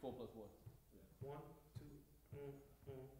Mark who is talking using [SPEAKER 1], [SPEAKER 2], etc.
[SPEAKER 1] plus one.
[SPEAKER 2] One, two, mm, mm.